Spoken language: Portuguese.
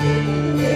Música